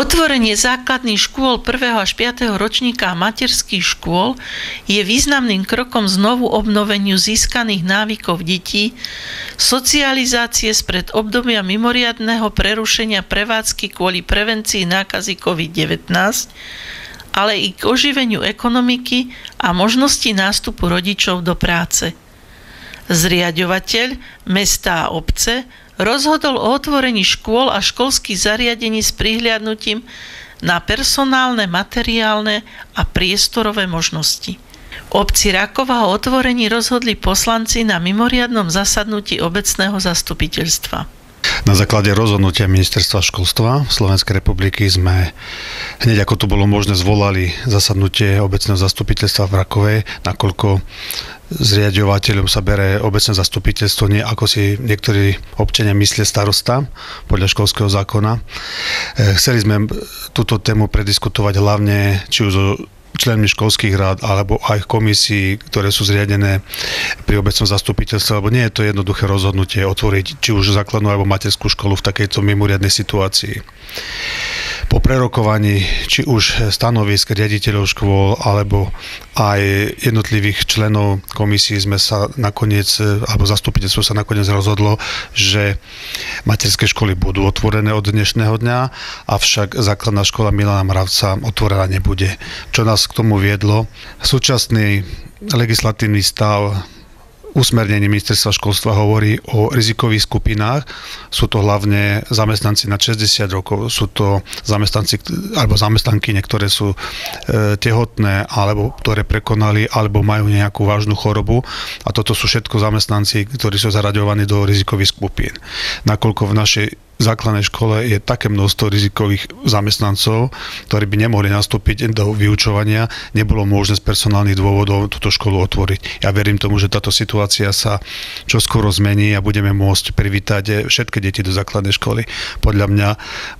Otvorenie základných škôl 1. až 5. ročníka materských škôl je významným krokom znovu obnoveniu získaných návykov detí, socializácie spred obdobia mimoriadného prerušenia prevádzky kvôli prevencii nákazy COVID-19, ale i k oživeniu ekonomiky a možnosti nástupu rodičov do práce. Zriadovateľ, mesta a obce rozhodol o otvorení škôl a školských zariadení s prihliadnutím na personálne, materiálne a priestorové možnosti. V obci Rakova o otvorení rozhodli poslanci na mimoriadnom zasadnutí obecného zastupiteľstva. Na základe rozhodnutia ministerstva školstva Slovenskej republiky sme hneď ako to bolo možné zvolali zasadnutie obecného zastupiteľstva v Rakovej, nakoľko zriadovateľom sa bere obecné zastupiteľstvo, nie ako si niektorí občania myslia starosta podľa školského zákona. Eh, chceli sme túto tému prediskutovať hlavne či už so členmi školských rád alebo aj komisí, ktoré sú zriadené pri obecnom zastupiteľstve, lebo nie je to jednoduché rozhodnutie otvoriť či už základnú alebo materskú školu v takejto mimoriadnej situácii po prerokovaní či už stanovisk riaditeľov škôl alebo aj jednotlivých členov komisí sme sa nakoniec, alebo zastupiteľstvo sa nakoniec rozhodlo, že materské školy budú otvorené od dnešného dňa, avšak základná škola Milana Mravca otvorená nebude. Čo nás k tomu viedlo? Súčasný legislatívny stav usmernenie ministerstva školstva hovorí o rizikových skupinách. Sú to hlavne zamestnanci na 60 rokov, sú to zamestnanci alebo zamestnanky, ktoré sú e, tehotné alebo ktoré prekonali alebo majú nejakú vážnu chorobu a toto sú všetko zamestnanci, ktorí sú zaraďovaní do rizikových skupín. Nakoľko v našej základnej škole je také množstvo rizikových zamestnancov, ktorí by nemohli nastúpiť do vyučovania, nebolo možné z personálnych dôvodov túto školu otvoriť. Ja verím tomu, že táto situácia sa čoskoro zmení a budeme môcť privítať všetky deti do základnej školy. Podľa mňa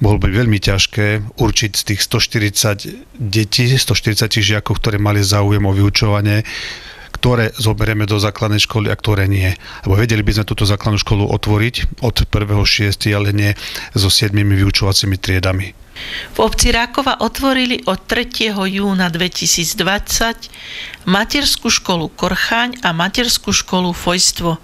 mohlo byť veľmi ťažké určiť z tých 140 detí, 140 žiakov, ktorí mali záujem o vyučovanie, ktoré zoberieme do základnej školy a ktoré nie. Lebo vedeli by sme túto základnú školu otvoriť od 1.6., ale nie so 7 vyučovacími triedami. V obci Rákova otvorili od 3. júna 2020 materskú školu Korcháň a materskú školu Fojstvo.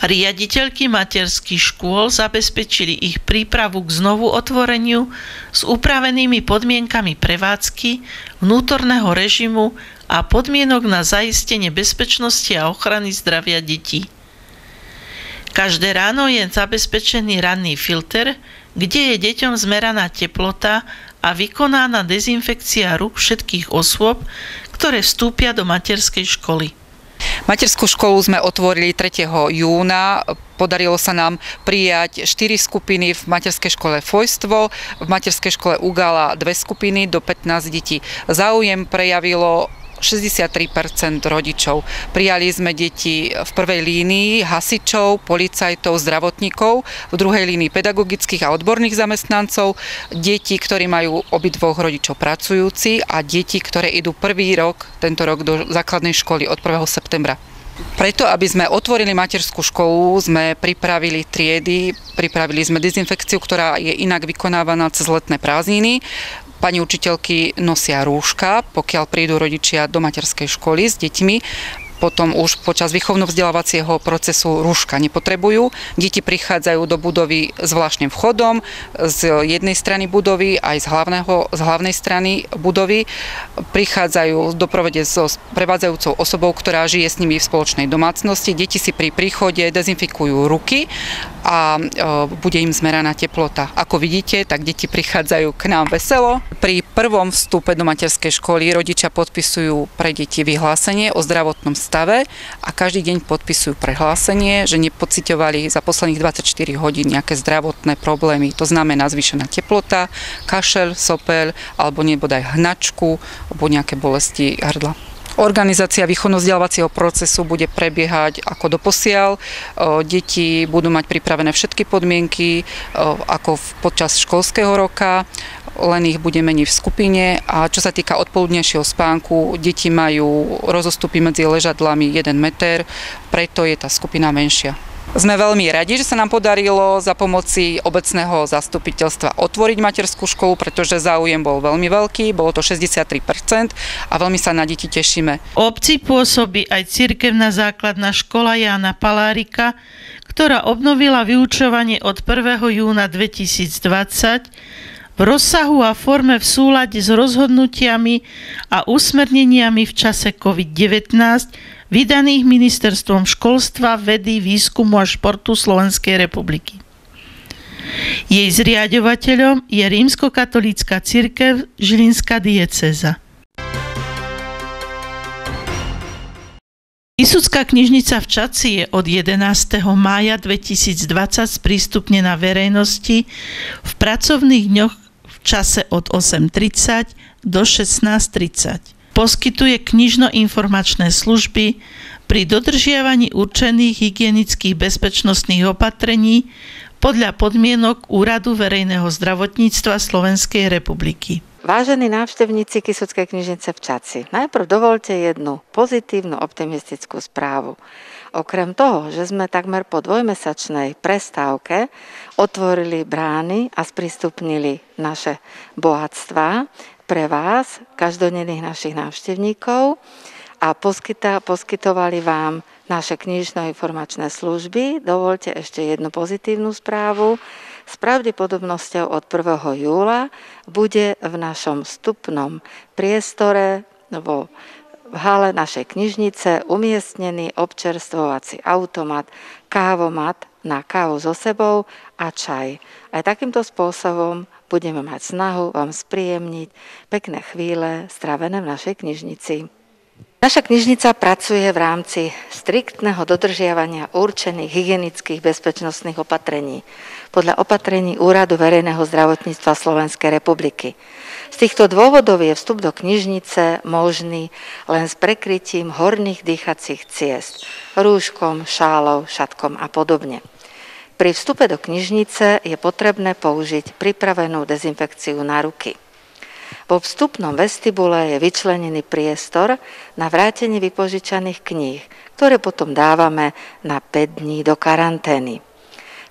Riaditeľky materských škôl zabezpečili ich prípravu k znovu otvoreniu s upravenými podmienkami prevádzky, vnútorného režimu a podmienok na zaistenie bezpečnosti a ochrany zdravia detí. Každé ráno je zabezpečený ranný filter, kde je deťom zmeraná teplota a vykonána dezinfekcia rúk všetkých osôb, ktoré vstúpia do materskej školy. Materskú školu sme otvorili 3. júna. Podarilo sa nám prijať 4 skupiny v materskej škole Fojstvo, v materskej škole Ugala dve skupiny do 15 detí. Záujem prejavilo 63% rodičov. Prijali sme deti v prvej línii hasičov, policajtov, zdravotníkov, v druhej línii pedagogických a odborných zamestnancov, deti, ktorí majú obidvoch rodičov pracujúci a deti, ktoré idú prvý rok, tento rok do základnej školy od 1. septembra. Preto, aby sme otvorili materskú školu, sme pripravili triedy, pripravili sme dezinfekciu, ktorá je inak vykonávaná cez letné prázdniny. Pani učiteľky nosia rúška, pokiaľ prídu rodičia do materskej školy s deťmi potom už počas výchovno-vzdelávacieho procesu rúška nepotrebujú. Deti prichádzajú do budovy zvláštnym vchodom z jednej strany budovy aj z, hlavného, z hlavnej strany budovy. Prichádzajú do provede so prevádzajúcou osobou, ktorá žije s nimi v spoločnej domácnosti. Deti si pri príchode dezinfikujú ruky a e, bude im zmeraná teplota. Ako vidíte, tak deti prichádzajú k nám veselo. Pri prvom vstupe do materskej školy rodičia podpisujú pre deti vyhlásenie o zdravotnom stave stave a každý deň podpisujú prehlásenie, že nepocitovali za posledných 24 hodín nejaké zdravotné problémy. To znamená zvýšená teplota, kašel, sopel alebo nebodaj hnačku alebo nejaké bolesti hrdla. Organizácia výchovno-vzdelávacieho procesu bude prebiehať ako doposiaľ. Deti budú mať pripravené všetky podmienky ako počas školského roka len ich bude menej v skupine a čo sa týka odpoludnejšieho spánku, deti majú rozostupy medzi ležadlami 1 meter, preto je tá skupina menšia. Sme veľmi radi, že sa nám podarilo za pomoci obecného zastupiteľstva otvoriť materskú školu, pretože záujem bol veľmi veľký, bolo to 63% a veľmi sa na deti tešíme. Obci pôsobí aj cirkevná základná škola Jána Palárika, ktorá obnovila vyučovanie od 1. júna 2020 v rozsahu a forme v súlade s rozhodnutiami a usmerneniami v čase COVID-19 vydaných Ministerstvom školstva, vedy, výskumu a športu Slovenskej republiky. Jej zriadovateľom je rímskokatolícka cirkev Žilinská dieceza. Isudská knižnica v Čaci je od 11. mája 2020 sprístupnená verejnosti v pracovných dňoch čase od 8.30 do 16.30 poskytuje knižno-informačné služby pri dodržiavaní určených hygienických bezpečnostných opatrení podľa podmienok Úradu verejného zdravotníctva Slovenskej republiky. Vážení návštevníci Kisuckej knižnice v Čaci, najprv dovolte jednu pozitívnu optimistickú správu. Okrem toho, že sme takmer po dvojmesačnej prestávke otvorili brány a sprístupnili naše bohatstva, pre vás, každodenných našich návštevníkov a poskytovali vám naše knižno-informačné služby. Dovolte ešte jednu pozitívnu správu. S pravdepodobnosťou od 1. júla bude v našom vstupnom priestore vo v hale našej knižnice umiestnený občerstvovací automat, kávomat na kávu so sebou a čaj. Aj takýmto spôsobom budeme mať snahu vám spríjemniť pekné chvíle strávené v našej knižnici. Naša knižnica pracuje v rámci striktného dodržiavania určených hygienických bezpečnostných opatrení podľa opatrení Úradu verejného zdravotníctva Slovenskej republiky. Z týchto dôvodov je vstup do knižnice možný len s prekrytím horných dýchacích ciest, rúškom, šálou, šatkom a podobne. Pri vstupe do knižnice je potrebné použiť pripravenú dezinfekciu na ruky. Vo vstupnom vestibule je vyčlenený priestor na vrátenie vypožičaných kníh, ktoré potom dávame na 5 dní do karantény.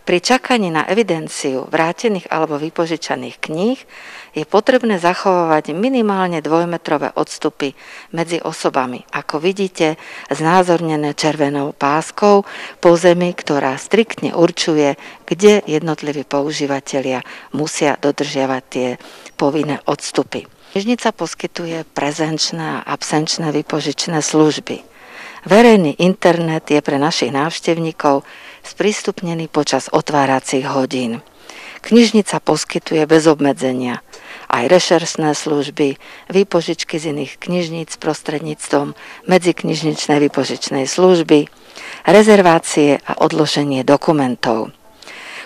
Pri čakaní na evidenciu vrátených alebo vypožičaných kníh je potrebné zachovávať minimálne dvojmetrové odstupy medzi osobami, ako vidíte znázornené červenou páskou po zemi, ktorá striktne určuje, kde jednotliví používateľia musia dodržiavať tie povinné odstupy. Knižnica poskytuje prezenčné a absenčné vypožičné služby. Verejný internet je pre našich návštevníkov sprístupnený počas otváracích hodín. Knižnica poskytuje bez obmedzenia aj rešersné služby, výpožičky z iných knižníc prostredníctvom medziknižničnej výpožičnej služby, rezervácie a odloženie dokumentov.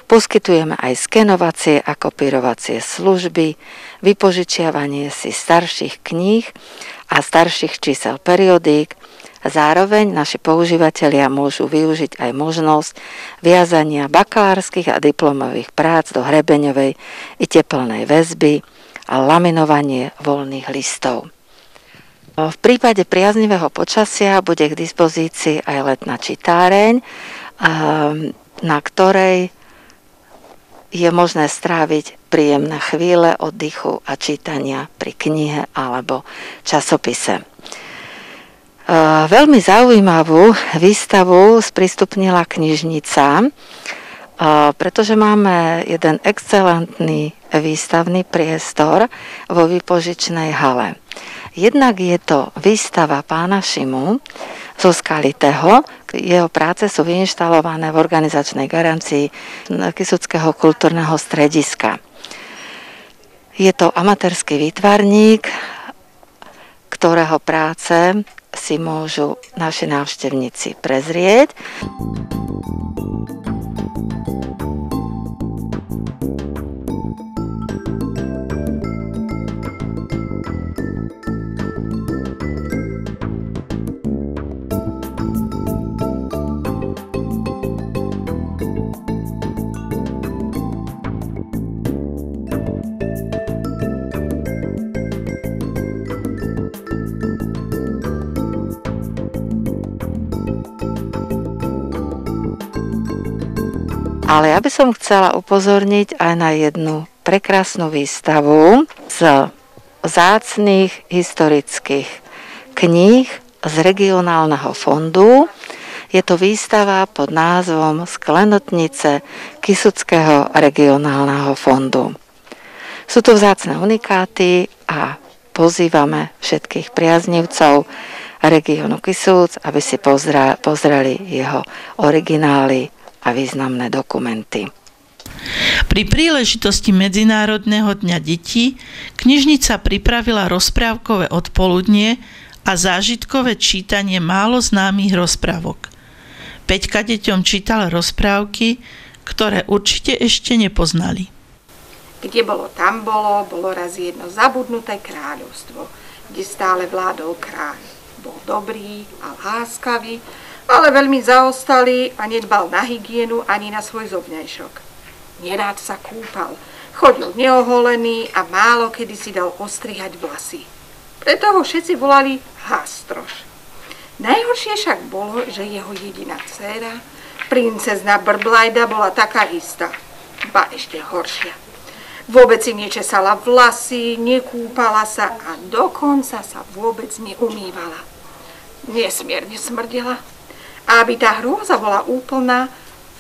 Poskytujeme aj skenovacie a kopírovacie služby, vypožičiavanie si starších kníh a starších čísel periodík, Zároveň naši používateľia môžu využiť aj možnosť viazania bakalárskych a diplomových prác do hrebeňovej i teplnej väzby a laminovanie voľných listov. V prípade priaznivého počasia bude k dispozícii aj letná čitáreň, na ktorej je možné stráviť príjemné chvíle oddychu a čítania pri knihe alebo časopise. Veľmi zaujímavú výstavu sprístupnila knižnica, pretože máme jeden excelentný výstavný priestor vo výpožičnej hale. Jednak je to výstava pána Šimu zo Skalitého. Jeho práce sú vyinštalované v organizačnej garancii Kisuckého kultúrneho strediska. Je to amatérský výtvarník, ktorého práce si môžu naši návštevníci prezrieť. Ale ja by som chcela upozorniť aj na jednu prekrásnu výstavu z zácných historických kníh z regionálneho fondu. Je to výstava pod názvom Sklenotnice Kisuckého regionálneho fondu. Sú to vzácne unikáty a pozývame všetkých priaznivcov regiónu Kisúc, aby si pozra- pozreli jeho originály a významné dokumenty. Pri príležitosti Medzinárodného dňa detí knižnica pripravila rozprávkové odpoludnie a zážitkové čítanie málo známych rozprávok. Peťka deťom čítala rozprávky, ktoré určite ešte nepoznali. Kde bolo, tam bolo, bolo raz jedno zabudnuté kráľovstvo, kde stále vládol kráľ. Bol dobrý a láskavý, ale veľmi zaostalý a nedbal na hygienu ani na svoj zobňajšok. Nerád sa kúpal, chodil neoholený a málo kedy si dal ostrihať vlasy. Preto ho všetci volali Hastroš. Najhoršie však bolo, že jeho jediná dcéra, princezna Brblajda, bola taká istá, ba ešte horšia. Vôbec si nečesala vlasy, nekúpala sa a dokonca sa vôbec neumývala. Nesmierne smrdela a aby tá hrôza bola úplná,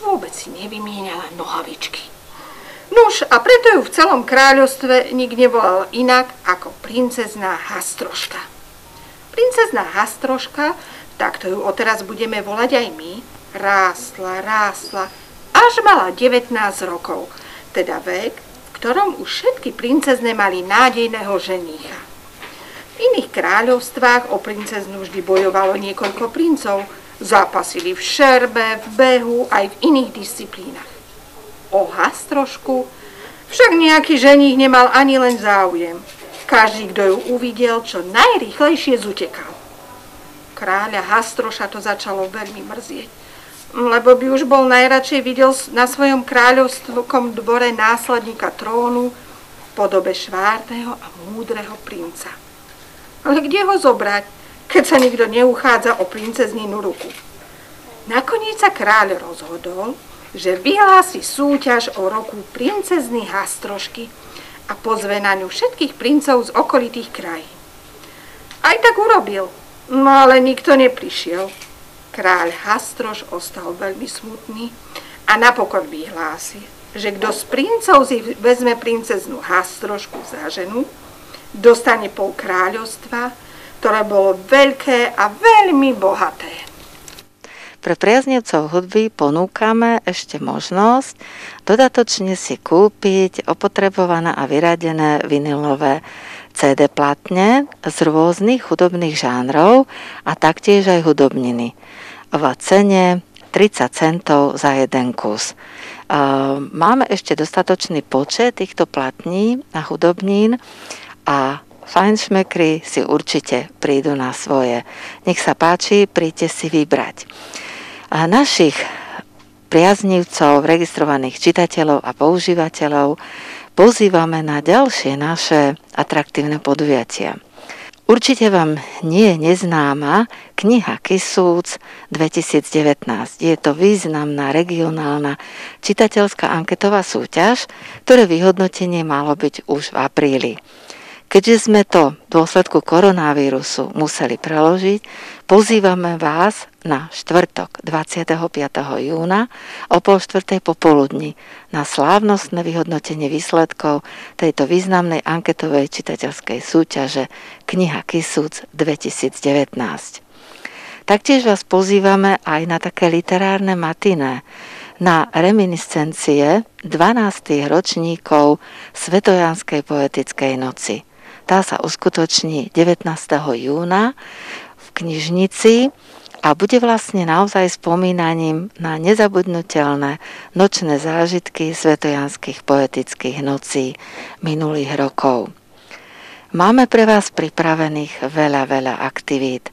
vôbec si nevymieniala nohavičky. Nuž, a preto ju v celom kráľovstve nik nevolal inak ako princezná Hastroška. Princezná Hastroška, takto ju odteraz budeme volať aj my, rástla, rástla, až mala 19 rokov, teda vek, v ktorom už všetky princezne mali nádejného ženícha. V iných kráľovstvách o princeznu vždy bojovalo niekoľko princov, Zápasili v šerbe, v behu, aj v iných disciplínach. O hastrošku však nejaký ženích nemal ani len záujem. Každý, kto ju uvidel, čo najrychlejšie zutekal. Kráľa Hastroša to začalo veľmi mrzieť, lebo by už bol najradšej videl na svojom kráľovskom dvore následníka trónu v podobe švárneho a múdreho princa. Ale kde ho zobrať? Keď sa nikto neuchádza o princezninu ruku. Nakoniec sa kráľ rozhodol, že vyhlási súťaž o roku princezny Hastrošky a pozve na ňu všetkých princov z okolitých krajín. Aj tak urobil, no ale nikto neprišiel. Kráľ Hastroš ostal veľmi smutný a napokon vyhlási, že kto z princov si vezme princeznu Hastrošku za ženu, dostane pol kráľovstva ktoré bolo veľké a veľmi bohaté. Pre priaznivcov hudby ponúkame ešte možnosť dodatočne si kúpiť opotrebované a vyradené vinilové CD platne z rôznych hudobných žánrov a taktiež aj hudobniny v cene 30 centov za jeden kus. Máme ešte dostatočný počet týchto platní a hudobnín a fajnšmekry si určite prídu na svoje. Nech sa páči, príďte si vybrať. A našich priaznivcov, registrovaných čitateľov a používateľov pozývame na ďalšie naše atraktívne podujatia. Určite vám nie je neznáma kniha Kisúc 2019. Je to významná regionálna čitateľská anketová súťaž, ktoré vyhodnotenie malo byť už v apríli. Keďže sme to v dôsledku koronavírusu museli preložiť, pozývame vás na štvrtok 25. júna o pol štvrtej popoludni na slávnostné vyhodnotenie výsledkov tejto významnej anketovej čitateľskej súťaže Kniha Kisúc 2019. Taktiež vás pozývame aj na také literárne matiné, na reminiscencie 12. ročníkov Svetojanskej poetickej noci. Tá sa uskutoční 19. júna v knižnici a bude vlastne naozaj spomínaním na nezabudnutelné nočné zážitky svetojanských poetických nocí minulých rokov. Máme pre vás pripravených veľa, veľa aktivít.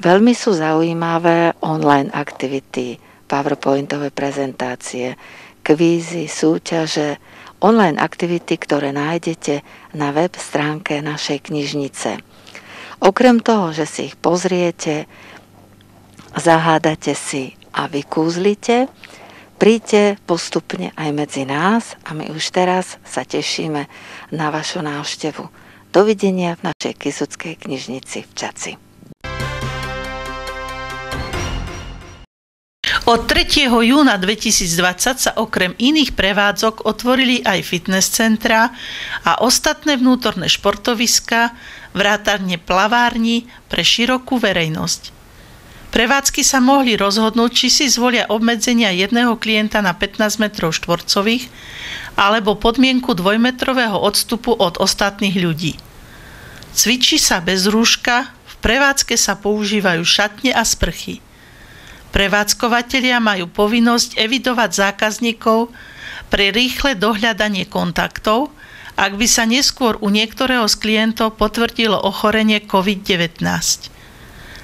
Veľmi sú zaujímavé online aktivity, powerpointové prezentácie, kvízy, súťaže, online aktivity, ktoré nájdete na web stránke našej knižnice. Okrem toho, že si ich pozriete, zahádate si a vykúzlite, Príďte postupne aj medzi nás a my už teraz sa tešíme na vašu návštevu. Dovidenia v našej Kisuckej knižnici v Čaci. Od 3. júna 2020 sa okrem iných prevádzok otvorili aj fitness centra a ostatné vnútorné športoviska, vrátane plavárni pre širokú verejnosť. Prevádzky sa mohli rozhodnúť, či si zvolia obmedzenia jedného klienta na 15 m štvorcových alebo podmienku dvojmetrového odstupu od ostatných ľudí. Cvičí sa bez rúška, v prevádzke sa používajú šatne a sprchy. Prevádzkovateľia majú povinnosť evidovať zákazníkov pre rýchle dohľadanie kontaktov, ak by sa neskôr u niektorého z klientov potvrdilo ochorenie COVID-19.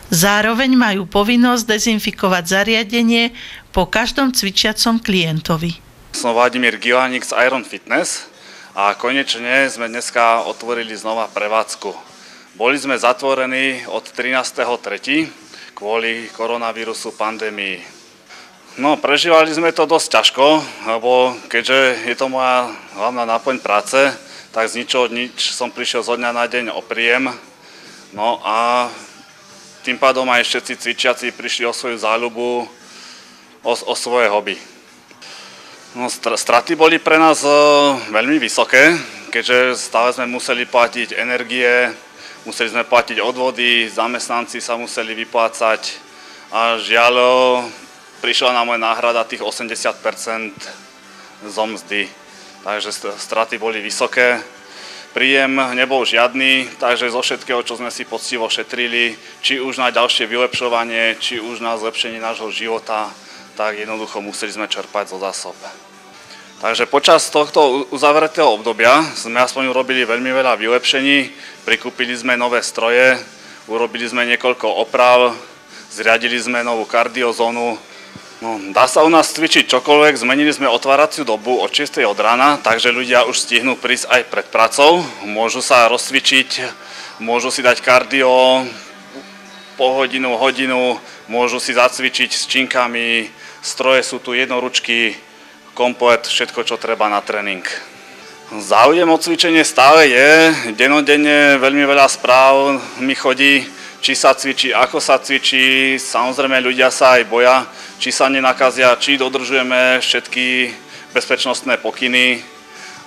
Zároveň majú povinnosť dezinfikovať zariadenie po každom cvičiacom klientovi. Som Vladimír Gilánik z Iron Fitness a konečne sme dneska otvorili znova prevádzku. Boli sme zatvorení od 13.3. kvôli koronavírusu pandémii. No, prežívali sme to dosť ťažko, lebo keďže je to moja hlavná náplň práce, tak z ničoho nič som prišiel zo dňa na deň o príjem. No a tým pádom aj všetci cvičiaci prišli o svoju záľubu, o, o svoje hobby. No, straty boli pre nás e, veľmi vysoké, keďže stále sme museli platiť energie, museli sme platiť odvody, zamestnanci sa museli vyplácať a žiaľ prišla nám aj náhrada tých 80% zo mzdy. Takže straty boli vysoké príjem nebol žiadny, takže zo všetkého, čo sme si poctivo šetrili, či už na ďalšie vylepšovanie, či už na zlepšenie nášho života, tak jednoducho museli sme čerpať zo zásob. Takže počas tohto uzavretého obdobia sme aspoň urobili veľmi veľa vylepšení, prikúpili sme nové stroje, urobili sme niekoľko oprav, zriadili sme novú kardiozónu, No, dá sa u nás cvičiť čokoľvek, zmenili sme otváraciu dobu od 6. od rána, takže ľudia už stihnú prísť aj pred pracou, môžu sa rozcvičiť, môžu si dať kardio po hodinu, hodinu, môžu si zacvičiť s činkami, stroje sú tu jednoručky, komplet, všetko, čo treba na tréning. Záujem o cvičenie stále je, denodenne veľmi veľa správ mi chodí, či sa cvičí, ako sa cvičí. Samozrejme ľudia sa aj boja, či sa nenakazia, či dodržujeme všetky bezpečnostné pokyny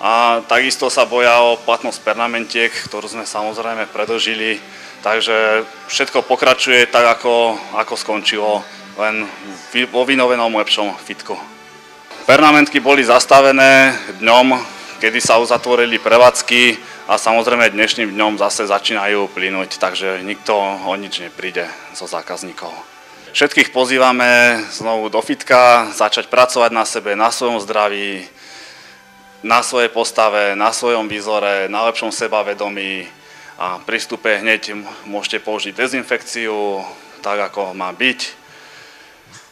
a takisto sa boja o platnosť pernamentiek, ktorú sme samozrejme predlžili. Takže všetko pokračuje tak, ako, ako skončilo, len vo vynovenom lepšom fitku. Pernamentky boli zastavené dňom, kedy sa uzatvorili prevádzky, a samozrejme dnešným dňom zase začínajú plynúť, takže nikto o nič nepríde zo zákazníkov. Všetkých pozývame znovu do fitka, začať pracovať na sebe, na svojom zdraví, na svojej postave, na svojom výzore, na lepšom sebavedomí a pri vstupe hneď môžete použiť dezinfekciu, tak ako má byť.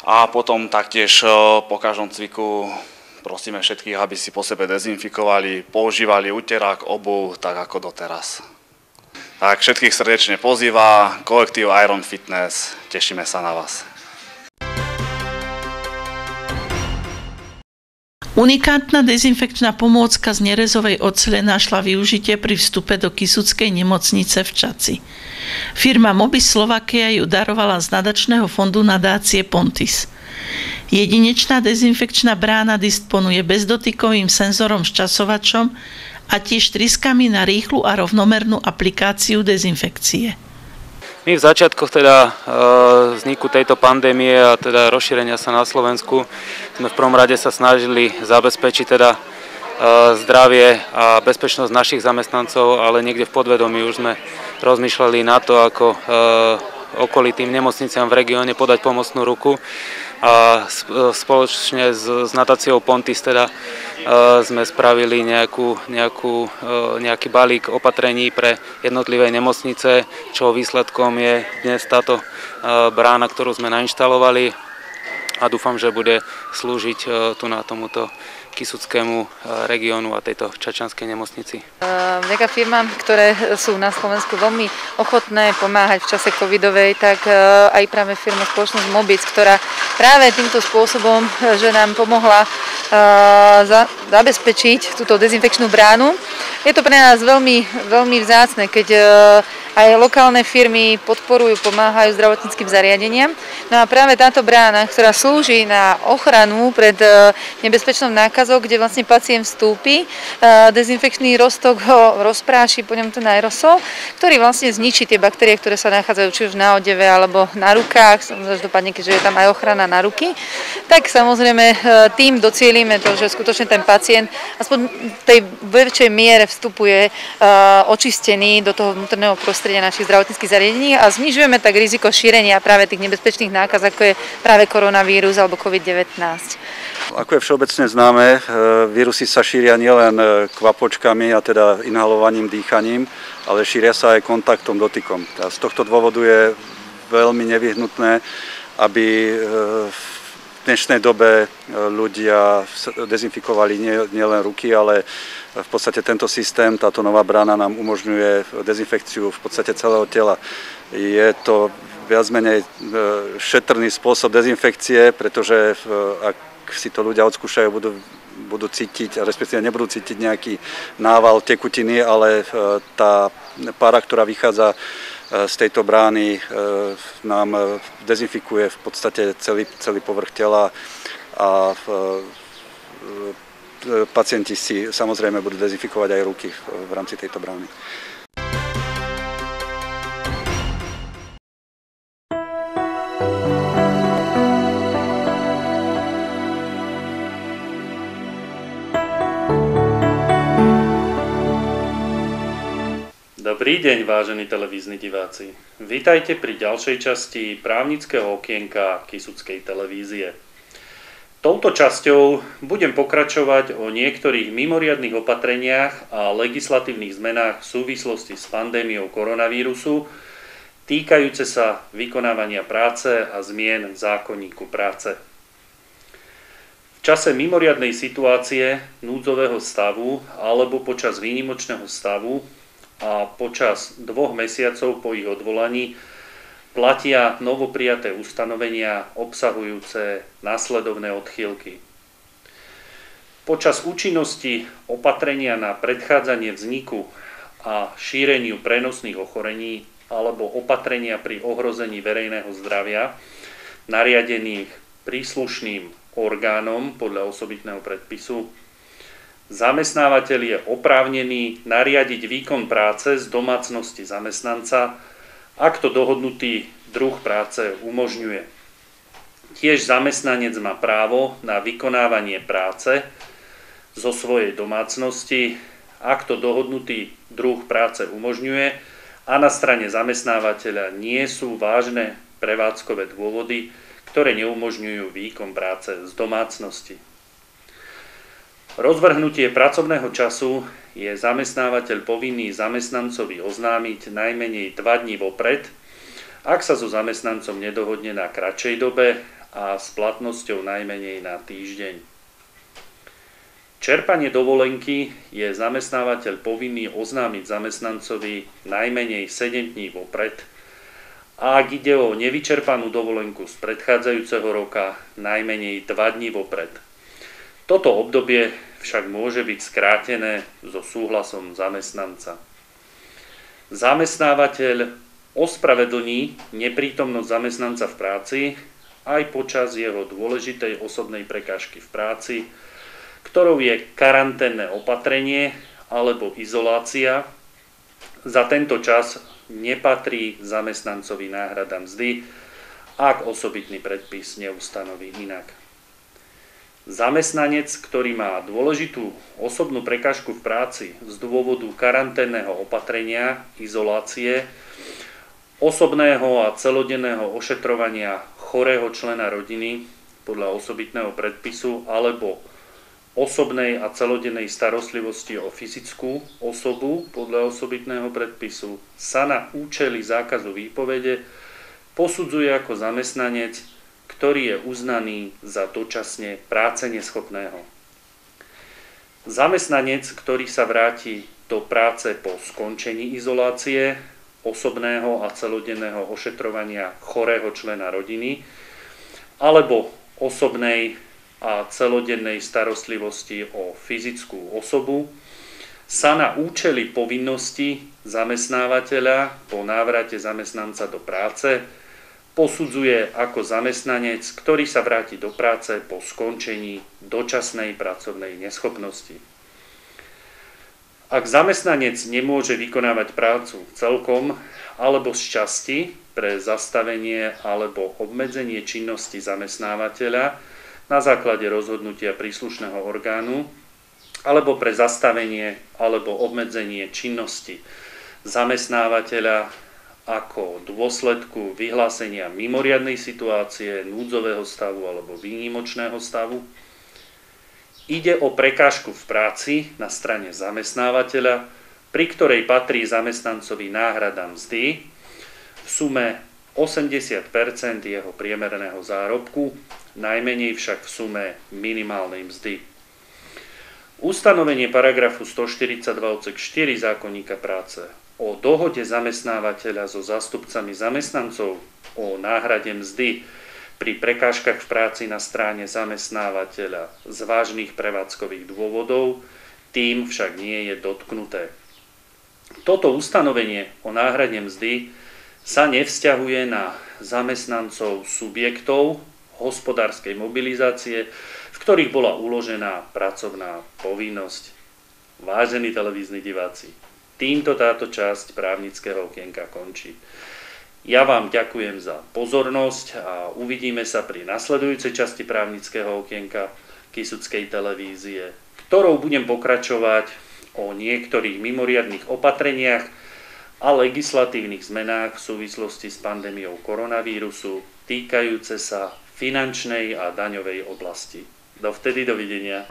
A potom taktiež po každom cviku Prosíme všetkých, aby si po sebe dezinfikovali, používali uterák, obu, tak ako doteraz. Tak všetkých srdečne pozýva kolektív Iron Fitness. Tešíme sa na vás. Unikátna dezinfekčná pomôcka z nerezovej ocele našla využitie pri vstupe do Kisuckej nemocnice v Čaci. Firma Mobis Slovakia ju darovala z nadačného fondu nadácie Pontis. Jedinečná dezinfekčná brána disponuje bezdotykovým senzorom s časovačom a tiež triskami na rýchlu a rovnomernú aplikáciu dezinfekcie. My v začiatkoch teda e, vzniku tejto pandémie a teda rozšírenia sa na Slovensku sme v prvom rade sa snažili zabezpečiť teda e, zdravie a bezpečnosť našich zamestnancov, ale niekde v podvedomí už sme rozmýšľali na to, ako e, okolitým nemocniciam v regióne podať pomocnú ruku a spoločne s, s natáciou Pontis teda e, sme spravili nejakú, nejakú, e, nejaký balík opatrení pre jednotlivé nemocnice, čo výsledkom je dnes táto e, brána, ktorú sme nainštalovali. A dúfam, že bude slúžiť tu na tomuto Kisuckému regiónu a tejto Čačanskej nemocnici. Vďaka firmám, ktoré sú na Slovensku veľmi ochotné pomáhať v čase covidovej, tak aj práve firma spoločnosť Mobic, ktorá práve týmto spôsobom, že nám pomohla zabezpečiť túto dezinfekčnú bránu. Je to pre nás veľmi, veľmi vzácne, keď aj lokálne firmy podporujú, pomáhajú zdravotníckým zariadeniam. No a práve táto brána, ktorá slúži na ochranu pred e, nebezpečnou nákazou, kde vlastne pacient vstúpi, e, dezinfekčný roztok ho rozpráši po ňom ten aerosol, ktorý vlastne zničí tie baktérie, ktoré sa nachádzajú či už na odeve alebo na rukách, dopadne, keďže je tam aj ochrana na ruky, tak samozrejme e, tým docielíme to, že skutočne ten pacient aspoň v tej väčšej miere vstupuje očistený do toho vnútorného prostredia prostredia našich zdravotníckých zariadení a znižujeme tak riziko šírenia práve tých nebezpečných nákaz, ako je práve koronavírus alebo COVID-19. Ako je všeobecne známe, e, vírusy sa šíria nielen e, kvapočkami a teda inhalovaním, dýchaním, ale šíria sa aj kontaktom, dotykom. A z tohto dôvodu je veľmi nevyhnutné, aby v dnešnej dobe ľudia dezinfikovali nielen ruky, ale v podstate tento systém, táto nová brána nám umožňuje dezinfekciu v podstate celého tela. Je to viac menej e, šetrný spôsob dezinfekcie, pretože e, ak si to ľudia odskúšajú, budú, budú cítiť, respektíve nebudú cítiť nejaký nával tekutiny, ale e, tá pára, ktorá vychádza z tejto brány, nám dezinfikuje v podstate celý, celý povrch tela a pacienti si samozrejme budú dezinfikovať aj ruky v rámci tejto brány. Dobrý deň, vážení televízni diváci. Vítajte pri ďalšej časti právnického okienka Kisuckej televízie. Touto časťou budem pokračovať o niektorých mimoriadných opatreniach a legislatívnych zmenách v súvislosti s pandémiou koronavírusu, týkajúce sa vykonávania práce a zmien v zákonníku práce. V čase mimoriadnej situácie, núdzového stavu alebo počas výnimočného stavu a počas dvoch mesiacov po ich odvolaní platia novoprijaté ustanovenia obsahujúce následovné odchýlky. Počas účinnosti opatrenia na predchádzanie vzniku a šíreniu prenosných ochorení alebo opatrenia pri ohrození verejného zdravia nariadených príslušným orgánom podľa osobitného predpisu zamestnávateľ je oprávnený nariadiť výkon práce z domácnosti zamestnanca ak to dohodnutý druh práce umožňuje. Tiež zamestnanec má právo na vykonávanie práce zo svojej domácnosti, ak to dohodnutý druh práce umožňuje a na strane zamestnávateľa nie sú vážne prevádzkové dôvody, ktoré neumožňujú výkon práce z domácnosti. Rozvrhnutie pracovného času je zamestnávateľ povinný zamestnancovi oznámiť najmenej 2 dní vopred, ak sa so zamestnancom nedohodne na kratšej dobe a s platnosťou najmenej na týždeň. Čerpanie dovolenky je zamestnávateľ povinný oznámiť zamestnancovi najmenej 7 dní vopred a ak ide o nevyčerpanú dovolenku z predchádzajúceho roka najmenej 2 dní vopred. Toto obdobie však môže byť skrátené so súhlasom zamestnanca. Zamestnávateľ ospravedlní neprítomnosť zamestnanca v práci aj počas jeho dôležitej osobnej prekážky v práci, ktorou je karanténne opatrenie alebo izolácia. Za tento čas nepatrí zamestnancovi náhrada mzdy, ak osobitný predpis neustanoví inak. Zamestnanec, ktorý má dôležitú osobnú prekážku v práci z dôvodu karanténneho opatrenia, izolácie, osobného a celodenného ošetrovania chorého člena rodiny podľa osobitného predpisu alebo osobnej a celodennej starostlivosti o fyzickú osobu podľa osobitného predpisu sa na účely zákazu výpovede posudzuje ako zamestnanec ktorý je uznaný za dočasne práce neschopného. Zamestnanec, ktorý sa vráti do práce po skončení izolácie, osobného a celodenného ošetrovania chorého člena rodiny alebo osobnej a celodennej starostlivosti o fyzickú osobu sa na účely povinnosti zamestnávateľa po návrate zamestnanca do práce posudzuje ako zamestnanec, ktorý sa vráti do práce po skončení dočasnej pracovnej neschopnosti. Ak zamestnanec nemôže vykonávať prácu celkom alebo z časti pre zastavenie alebo obmedzenie činnosti zamestnávateľa na základe rozhodnutia príslušného orgánu alebo pre zastavenie alebo obmedzenie činnosti zamestnávateľa ako dôsledku vyhlásenia mimoriadnej situácie, núdzového stavu alebo výnimočného stavu, Ide o prekážku v práci na strane zamestnávateľa, pri ktorej patrí zamestnancovi náhrada mzdy v sume 80% jeho priemerného zárobku, najmenej však v sume minimálnej mzdy. Ustanovenie paragrafu 142 odsek 4 zákonníka práce o dohode zamestnávateľa so zástupcami zamestnancov o náhrade mzdy pri prekážkach v práci na strane zamestnávateľa z vážnych prevádzkových dôvodov, tým však nie je dotknuté. Toto ustanovenie o náhrade mzdy sa nevzťahuje na zamestnancov subjektov hospodárskej mobilizácie, v ktorých bola uložená pracovná povinnosť. Vážení televízni diváci, týmto táto časť právnického okienka končí. Ja vám ďakujem za pozornosť a uvidíme sa pri nasledujúcej časti právnického okienka Kisuckej televízie, ktorou budem pokračovať o niektorých mimoriadných opatreniach a legislatívnych zmenách v súvislosti s pandémiou koronavírusu týkajúce sa finančnej a daňovej oblasti. Dovtedy dovidenia.